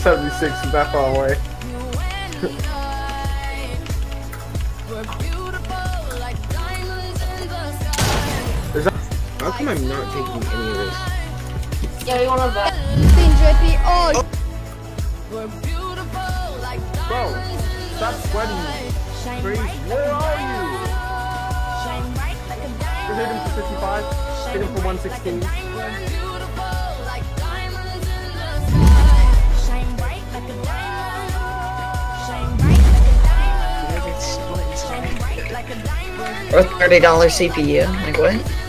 76 is that far away. is that How come I'm not taking any of this? Yeah, we want to bet. Been drippy. Oh, bro? Stop sweating. Freeze. Where are you? You hit him for 55. Hit him for 116. Or thirty dollar CPU. Like what?